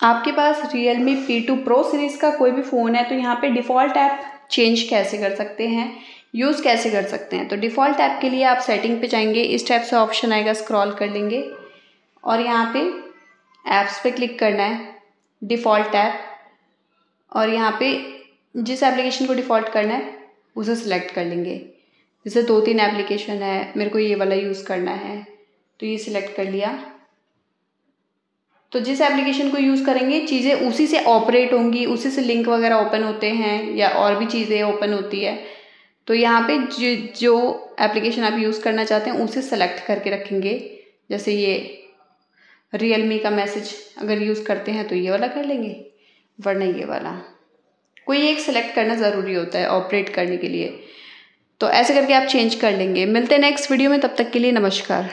आपके पास Realme P two Pro series का कोई भी फ़ोन है तो यहाँ पे डिफ़ॉल्ट ऐप चेंज कैसे कर सकते हैं? यूज़ कैसे कर सकते हैं? तो डिफ़ॉल्ट ऐप के लिए आप सेटिंग पे जाएँगे, इस टाइप से ऑप्शन आएगा स्क्रॉल कर लेंगे। और यहाँ पे ऐप्स पे क्लिक करना है डिफ़ॉल्ट ऐप और यहाँ पे जिस एप्लीकेशन को डिफ़ॉल्ट करना है, उसे सिलेक्ट कर लेंगे। जैसे दो तीन एप्लीकेशन है, मेरे को ये वाला यूज़ करना है तो ये सिलेक्ट कर लिया। तो जिस एप्लीकेशन को यूज़ करेंगे, चीज़ें उसी से ऑपरेट होंगी, उसी से लिंक वगैरह ओपन होते हैं या और भी चीज़ें ओपन होती है। तो यहाँ पे जो एप्लीकेशन आप यूज़ करना चाहते हैं, उसे सेलेक्ट करके रखेंगे। जैसे ये रियल मी का मैसेज अगर यूज़ करते हैं तो ये वाला कर लेंगे, वरना ये वाला। कोई एक सेलेक्ट करना ज़रूरी होता है ऑपरेट करने के लिए। तो ऐसे करके आप चेंज कर लेंगे। मिलते हैं नेक्स्ट वीडियो में, तब तक के लिए नमस्कार।